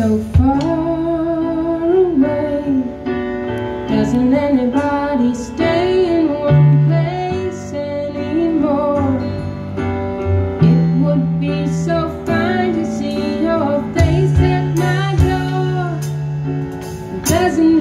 so far away. Doesn't anybody stay in one place anymore? It would be so fine to see your face at my door. Doesn't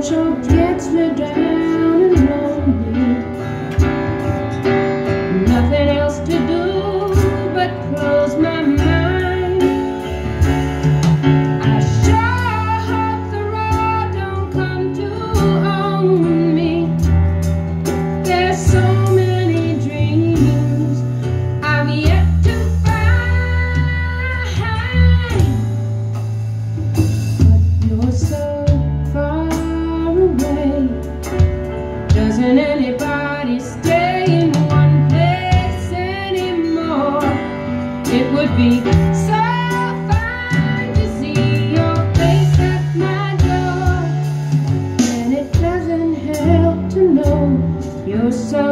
don't you me down? Can anybody stay in one place anymore? It would be so fine to see your face at my door And it doesn't help to know you're so